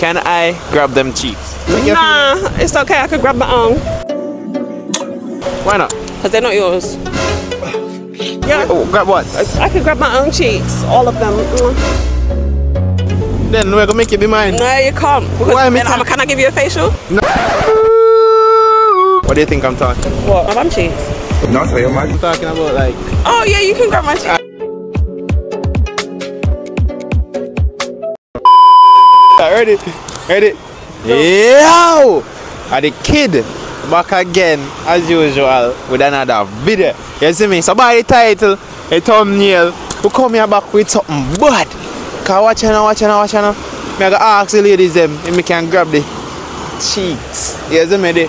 Can I grab them cheeks? Nah, it's okay. I could grab my own. Why not? Because they're not yours. Yeah. Oh, grab what? I could grab my own cheeks. All of them. Mm. Then we're gonna make it be mine. No, you can't. Why am I then I'm- can I give you a facial? No. What do you think I'm talking? What? My bum cheeks. No, so your man. I'm talking about like Oh, yeah, you can grab my cheeks. Ready? Ready? Yo! Mav the kid back again as usual with another video. You see me? So by the title, a thumbnail, we come here back with something bad. Cause watch now, watch now, watch now. Me I go ask the ladies them if me can grab the cheeks. You see me? The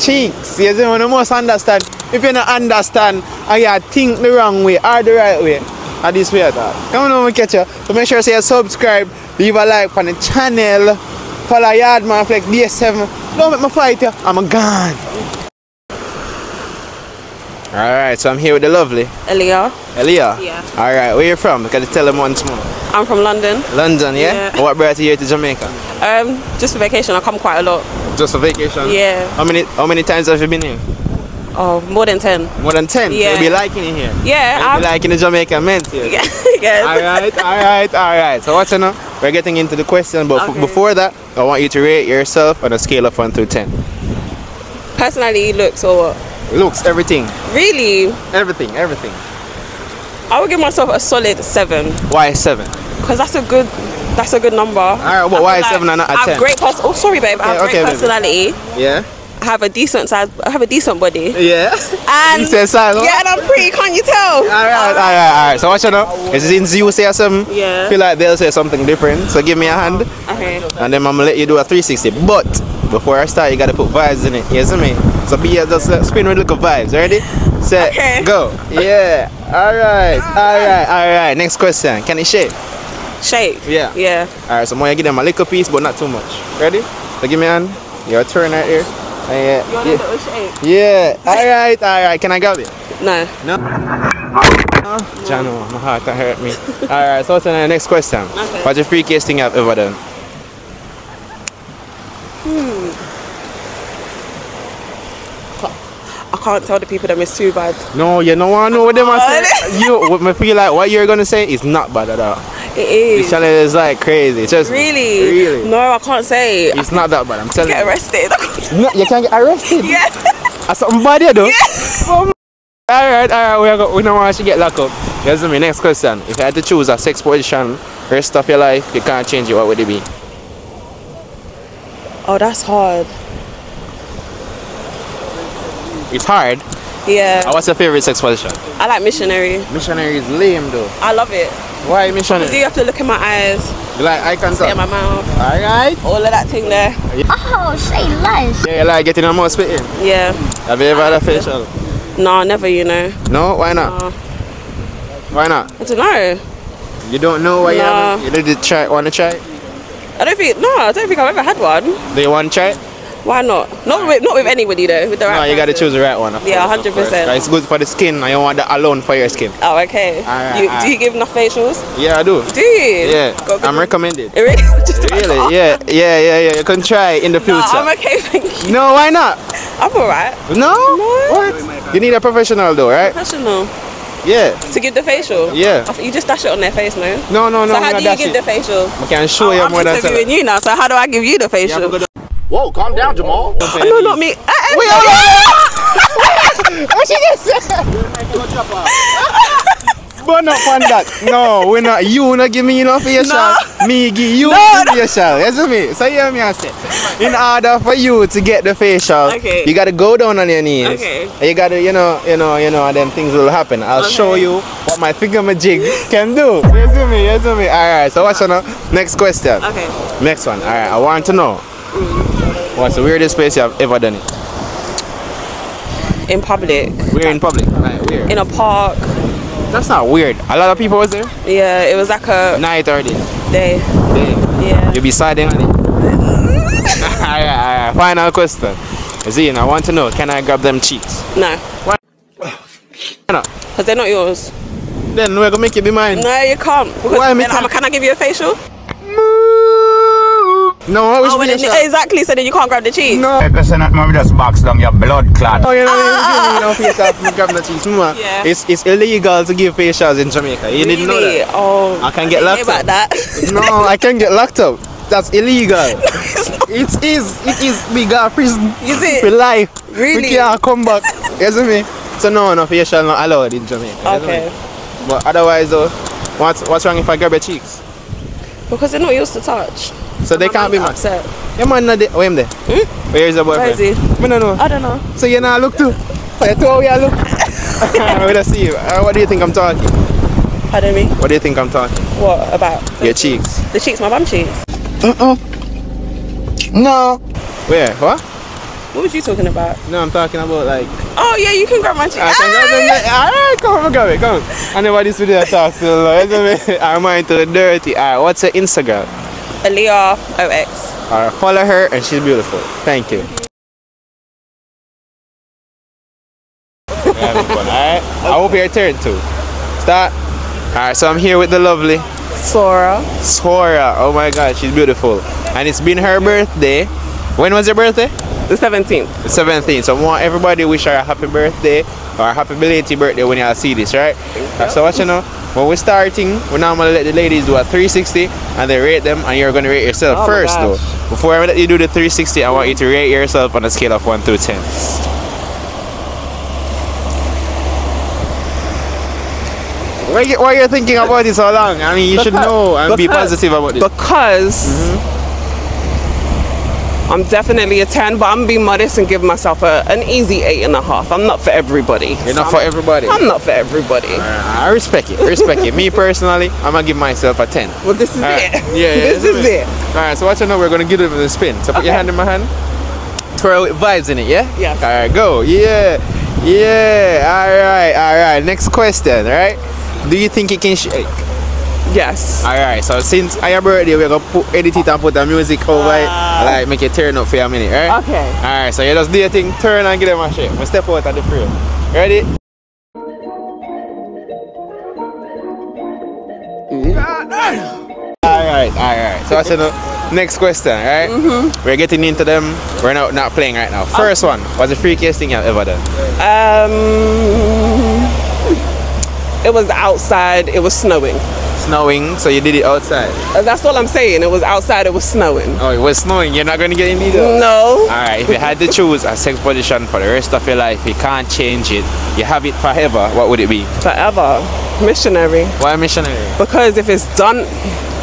cheeks. You see me? You must understand. If you don't understand and you think the wrong way or the right way, and this way at all. Come on, we catch you. So make sure say you subscribe, leave a like on the channel, follow Yardman Flex DS7. Don't make me fight you. I'm a gone. Alright, so I'm here with the lovely Elia. Elia. Yeah. Alright, where you from? Can you tell them once more? I'm from London. London, yeah? Yeah. What brought you here to Jamaica? Um, just for vacation. I come quite a lot. Just for vacation? Yeah. How many how many times have you been here? Oh, more than 10. More than ten? Yeah. You'll be liking it here. Yeah, You'll be liking the Jamaican men here. Yeah. yes. alright, alright, alright. So what's now? We're getting into the question, but Okay. before that, I want you to rate yourself on a scale of one through ten. Personality, looks, or what? Looks, everything. Really, Everything, everything. I would give myself a solid 7. Why seven? Because that's a good that's a good number. Alright, but I why feel seven and not a I have 10? great pers- Oh, sorry, babe. I have Okay, great okay, baby. personality. Yeah? Have a decent size. Have a decent body. Yeah? And You said silent? Yeah, and I'm pretty. Can't you tell? Alright, alright, alright. So what you know? Is it in you say something? Yeah. feel like they'll say something different. So give me a hand Okay. and then I'm gonna let you do a 360. But before I start, you gotta put vibes in it. You see me? So be a, just uh, spin with little vibes. Ready? Set. Okay. Go. Yeah. Alright. Alright. Alright. Next question. Can you shake? Shake. Yeah. Yeah. Alright. So I'm gonna give them a little piece, but not too much. Ready? So give me a hand. Your turn right here. And yeah. You want a yeah. little shake? Yeah. Alright. Alright. Can I grab it? No. No. Jano, my heart that hurt me. Alright, so what's the next question? Okay. What's the freakiest thing I've ever done? Hmm. I can't tell the people that it's too bad. No, you don't want to know what them are saying. You, what feel like what you're gonna say is not bad at all. It This is. challenge is like crazy. Just Really? really. No, I can't say. It's not that bad. I'm telling Get you. Get arrested. No, you can't get arrested. yeah. That's something bad you do. Oh, Alright, alright, we, are go, we don't want to get locked up. Here's me next question. If you had to choose a sex position rest of your life, you can't change it, what would it be? Oh, that's hard. It's hard. Yeah. Uh, What's your favorite sex position? I like missionary. Missionary is lame though. I love it. Why Because missionary? you have to look in my eyes, You like eye in my mouth, Alright. all of that thing there. Oh, say less. Yeah, you like getting a mouth spit in? Yeah. Have you ever had a facial? No, never, you know. No? Why not? Uh, Why not? I don't know. You don't know why you Nah. haven't? You did try want to try? I don't think, no, I don't think I've ever had one. Do you want to try? it? Why not? Not with, not with anybody though, with the right No, you gotta choose the right one. Yeah, 100%. course. 'Cause It's good for the skin I don't want that alone for your skin. Oh, okay. Alright, you, alright. Do you give enough facials? Yeah, I do. Do you? Yeah, I'm recommended. Really? Really? Yeah, yeah, yeah, yeah. You can try in the No, future. I'm okay, thank you. No, why not? I'm alright. No? No. What? You need a professional though, right? Professional. Yeah. To give the facial? Yeah. You just dash it on their face, no? No, no, no. so how do you that give shit. the facial? I can show oh, you I'm more than interviewing you now, so how do I give you the facial? to- Whoa, calm down, Jamal. Oh, no, not me. Eh, eh, Wait, hold on. What she just said? But not on that. No, we're not. You not give me enough facial. No. Me give you No, the facial. You see me? So hear me I say. In order for you to get the facial, Okay. you gotta go down on your knees. Okay. And you gotta, you know, you know, you know, and then things will happen. I'll Okay. show you what my thingamajig can do. You see me? You see me? Alright, so what's now? Next question. Okay. Next one. Alright, I want to know. What's the weirdest place you have ever done it? In public. We're in public. Like, where? In a park. That's not weird. A lot of people was there. Yeah, it was like a Night or day. day. Day. Yeah. You be siding on it. alright, alright. Final question. Zine, I want to know, can I grab them cheeks? No. Why not? Because they're not yours. Then we're gonna make it be mine. No, you can't. Why, then can't- I give you a facial? Move. No, what was Oh, when it, exactly. So then you can't grab the cheese. No. Like I said, not mommy just box down your blood clot. Oh, you know, you know, face off, you grab the cheese. Mama, Yeah. It's, it's illegal to give facials in Jamaica. You didn't know that. Oh, I can get didn't locked hear about up. that. No, I can get locked up. That's illegal. it is. It is. We got prison Is it? for life. Really? We can't come back. You see me? So no, no facial not allowed in Jamaica. you see Okay. me? But otherwise though, what's what's wrong if I grab your cheeks? Because they're not used to touch. So they can't be get mad. upset. Your man not there. Where him there? Hmm? Oh, Where's your boyfriend? Where is he? Me no know. I don't know. So you not look too. So you two how you look. I'm gonna see you. Uh, what do you think I'm talking? Pardon me. What do you think I'm talking? What about Your cheeks. the cheeks? My bum cheeks. Uh-uh. No. Where? What? What was you talking about? No, I'm talking about like. Oh yeah, you can grab my ah, cheeks. I can grab them. Alright, come on, grab it, come. on. Ah! Ah, I know what this video talks still. I'm into the dirty. Alright, what's her Instagram? Aaliyah OX. Alright, follow her and she's beautiful. Thank you. Fun, alright? I hope your turn too. Start. Alright, so I'm here with the lovely Sora. Sora. Oh my god, she's beautiful. And it's been her birthday. When was your birthday? The 17th. The 17th. So I want everybody wish her a happy birthday or a happy belated birthday when y'all see this, right? So what you know, when we're starting, we normally let the ladies do a 360 and they rate them and you're gonna rate yourself Oh first though. Before I let you do the 360, I want you to rate yourself on a scale of 1 through 10. Why why you thinking about it so long? I mean, you should know and be positive about this. Because mm-hmm. I'm definitely a 10, but I'm being modest and give myself a, an easy eight and a half. I'm not for everybody. You're not So for I'm- everybody. I'm not for everybody. Uh, I respect it. Respect it. Me personally, I'm gonna give myself a 10. Well, this is Alright. it. Yeah, yeah, this is it. Alright, so what you know, we're gonna give it a spin. So put your hand in my hand. Twirl with vibes in it, yeah? Yes. Alright, go. Yeah. Yeah. Alright, alright. Next question, alright? Do you think it can shake? Yes. Alright, so since I your birthday, we're gonna put, edit it and put the music over it. Uh, Like make it turn up for a minute, right? Okay. Alright, so you just do your thing, turn and give them a shake. We step out of the frame. Ready? Alright, alright. So that's the next question, right? Mm-hmm. We're getting into them. We're not not playing right now. First one, what's the freakiest thing you've ever done? Um, it was outside. It was snowing. Snowing, so you did it outside. Uh, That's all I'm saying. It was outside. It was snowing. Oh, it was snowing. You're not gonna get in either. No. Alright, if you had to choose a sex position for the rest of your life, you can't change it. You have it forever. What would it be? Forever. Missionary. Why missionary? Because if it's done,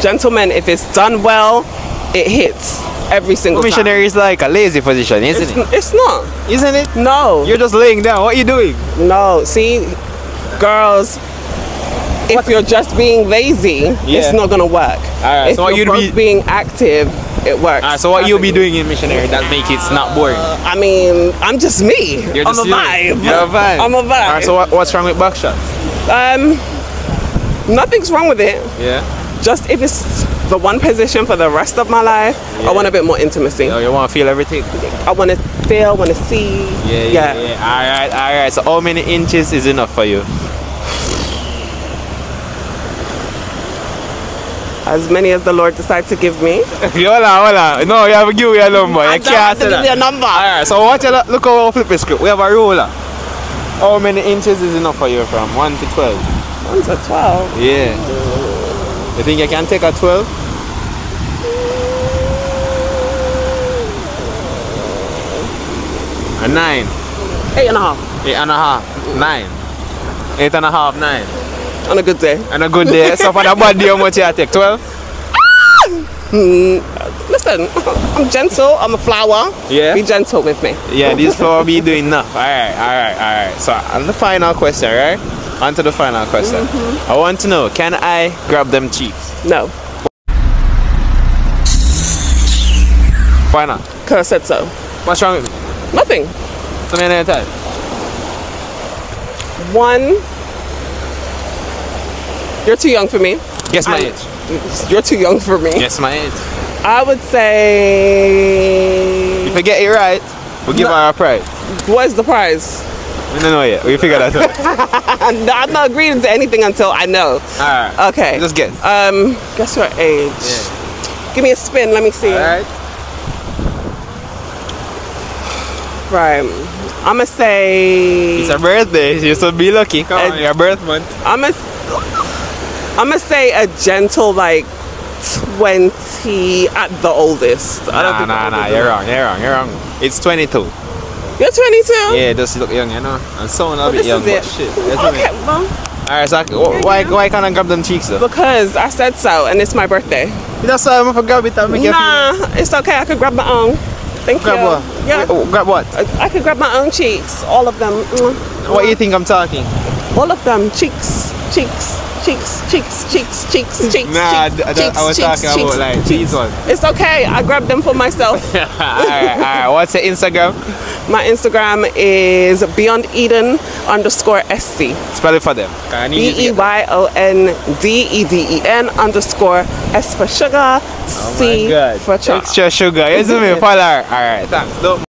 gentlemen, if it's done well, it hits every single time. Missionary is like a lazy position, isn't It's, it? it's not. Isn't it? No. You're just laying down. What are you doing? no. See, girls, if you're just being lazy, Yeah. it's not gonna work. Alright, if so what both be- being active, it works. Alright, so what you'll be doing in missionary that make it not boring? I mean, I'm just me. You're I'm just a vibe. You're a vibe. I'm a vibe. Alright, so what, what's wrong with back shots? um, nothing's wrong with it. Yeah. Just if it's the one position for the rest of my life, Yeah. I want a bit more intimacy. Oh, you want to feel everything? I want to feel, I want to see. Yeah, yeah, yeah. All right, all right. So how many inches is enough for you? As many as the Lord decides to give me. hold on, hold on. No, you have to give me a number. I You don't can't have to say give that. you a number. All right. So watch it. Look how we flip the script. We have a ruler. How many inches is enough for you from one to twelve? One to twelve. Yeah. You think you can take a twelve? A nine. Eight and a half. Eight and a half. Nine. Eight and a half, nine. On a good day. On a good day. so for the bad day, how much you take? Twelve? Ah! Hmm, listen, I'm gentle. I'm a flower. Yeah. Be gentle with me. Yeah, this floor be doing enough. Alright, alright, alright. So on the final question, right? On to the final question. Mm-hmm. I want to know, can I grab them cheeks? No. Why not? Because I said so. What's wrong with me? Nothing. So many times. One, you're too young for me. Guess my I, age. You're too young for me. Guess my age. I would say. If I get it right, we'll give no. her a prize. What is the prize? We don't know yet. We figure that out. no, I'm not agreeing to anything until I know. Alright. Okay. Just guess. Um, guess your age. Yeah. Give me a spin. Let me see. Alright. Right. I'ma say. It's her birthday. You should be lucky. Come uh, on, your birth month. I'ma. I'ma say a gentle like twenty at the oldest. I don't Nah, think nah, nah. You're wrong. You're wrong. You're wrong. It's 22. You're 22. Yeah, just look young, you know. And a Well, bit this young, but it. shit. That's Okay, well, Alright, so wh- why why can't I grab them cheeks though? because I said so, and it's my birthday. That's why I'm gonna grab it and make you Nah, it's okay. I could grab my own. Thank Grab you. what? Yeah, oh, grab what? I, I could grab my own cheeks, all of them. Mm. What you think I'm talking? All of them, cheeks, cheeks, cheeks, cheeks, cheeks, cheeks, cheeks. Nah, cheeks, I, I, cheeks, I was cheeks, talking about like cheeks. these ones. It's okay. I grabbed them for myself. alright, alright. What's your Instagram? My Instagram is Beyond Eden underscore SC. Spell it for them. I need you to B E get that. Y O N D E D E N underscore S for sugar, Oh C my God. for chocolate. Extra sugar. You see me? Follow her. Alright, thanks. Don't